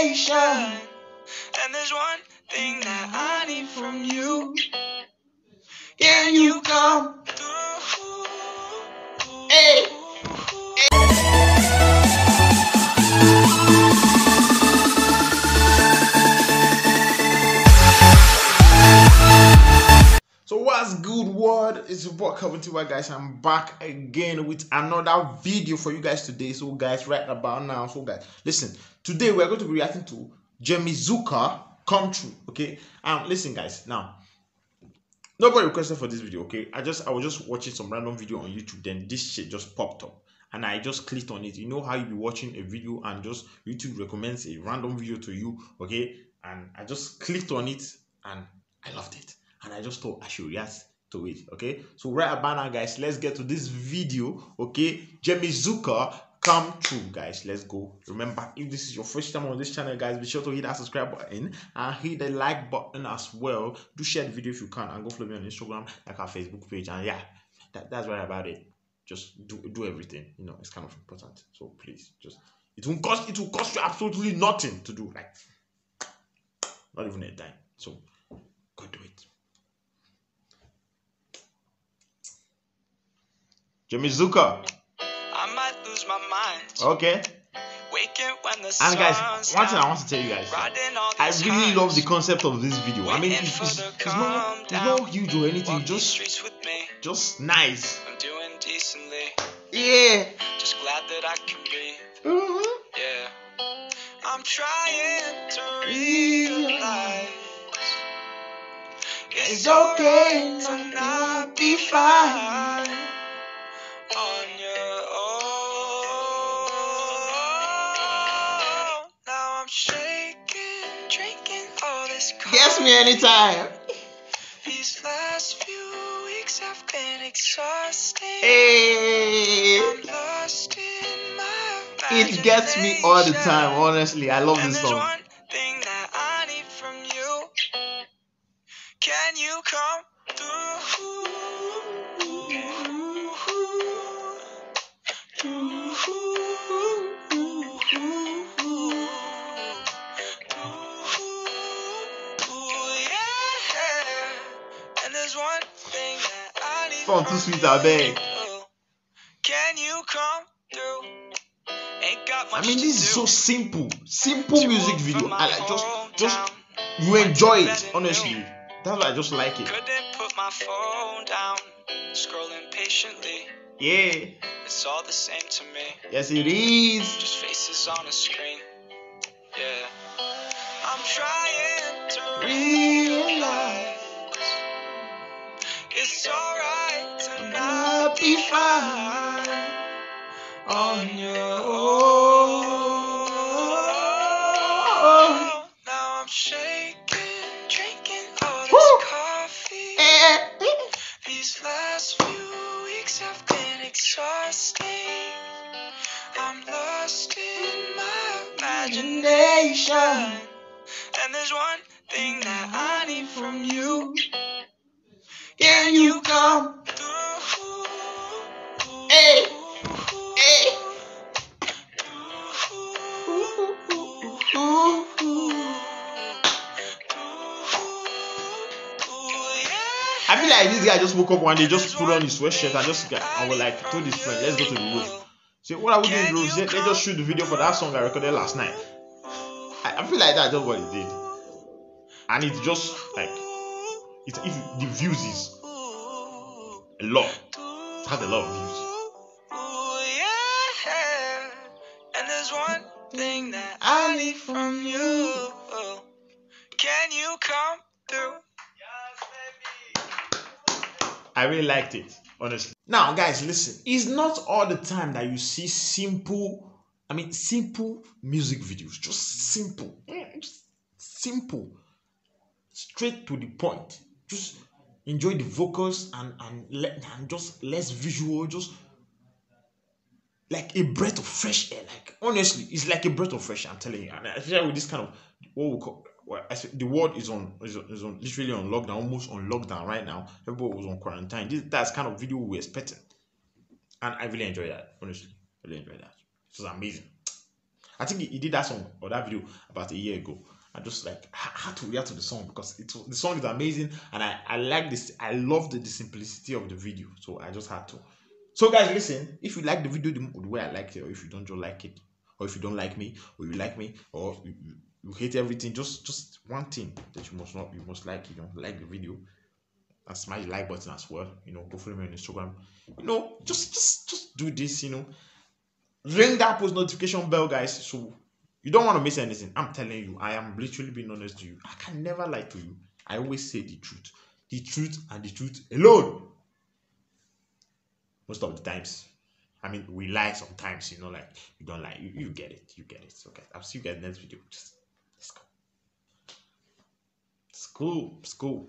imagination. And there's one thing that I need from you. Can you come through? Hey. Word? It's your coming to you guys. I'm back again with another video for you guys today. So guys, right about now, so guys, listen. Today we're going to be reacting to Jeremy Zucker come true. Okay. Um, listen, guys. Now, nobody requested for this video. Okay. I just I was just watching some random video on YouTube. Then this shit just popped up, and I just clicked on it. You know how you be watching a video and just YouTube recommends a random video to you. Okay. And I just clicked on it and I loved it and I just thought I should react to it. Okay, so right about now, guys, let's get to this video. Okay, Jeremy Zucker come true, guys. Let's go. Remember, if this is your first time on this channel, guys, be sure to hit that subscribe button and hit the like button as well. Do share the video if you can and go follow me on Instagram, like our Facebook page, and yeah, that, that's right about it. Just do do everything. You know, it's kind of important. So please, just it won't cost it will cost you absolutely nothing to do. Like not even a dime. So go do it. Jimmy Zucker. I might lose my mind. Okay. Waking when the And guys, one thing I want to tell you guys. I really love the concept of this video. I mean, it's, it's, it's, not, it's not huge or anything. Just, streets with me. just nice. I'm doing decently. Yeah. Just glad that I can breathe. Mhm. Yeah. I'm trying to realize it's okay to not be fine Guess me anytime. These last few weeks have been exhausting. Hey. I'm lost in my It gets me all the time. Honestly, I love this song. Song too from sweet, I beg. you. Can you come through? Ain't got much I mean, this is so simple. Simple music video. I like just, just you enjoy it. Honestly, that's why I just like it. Couldn't put my phone down, scrolling patiently. Yeah. It's all the same to me, Yes, it is. just faces on a screen. Yeah. I'm trying to realize it's alright to not be fine on your own. Now I'm shaking, drinking all this Woo. coffee. Eh. These last few weeks have been exhausting. I'm lost in my imagination. And there's one thing that I need from you. Can you come? Hey. Hey. I feel like this guy just woke up one day, just put on his sweatshirt and just I was like, told his friend, let's go to the roof. Say, what are we doing, bro? Let's just shoot the video for that song I recorded last night. I, I feel like that's just what he did. And it's just like, it's, if the views is a lot, it has a lot of views. And there's one thing that I need from you. Can you come through? I really liked it, honestly. Now, guys, listen. It's not all the time that you see simple, I mean, simple music videos. Just simple. Mm, Just simple. Straight to the point. Just enjoy the vocals and and, let, and just less visual. Just like a breath of fresh air. Like honestly, it's like a breath of fresh. I'm telling you. And especially with this kind of what we call well, I the world is on is on, is on literally on lockdown, almost on lockdown right now. Everybody was on quarantine. This that's kind of video we were expecting, and I really enjoy that. Honestly, really enjoy that. It was amazing. I think he, he did that song or that video about a year ago. I just like had to react to the song because it the song is amazing and I I like this. I love the, the simplicity of the video, so I just had to. So guys, listen. If you like the video the, the way I like it, or if you don't just like it, or if you don't like me, or you like me, or you, you, hate everything, just just one thing that you must not you must like. You know, like the video and smash the like button as well. You know, go follow me on Instagram. You know, just just just do this. You know, ring that post notification bell, guys. So you don't want to miss anything. I'm telling you, I am literally being honest to you. I can never lie to you. I always say the truth, the truth and the truth alone. Most of the times, I mean, we lie sometimes. You know, like you don't lie. You, you get it. You get it. Okay, I'll see you guys next video. Just let's go. School, school.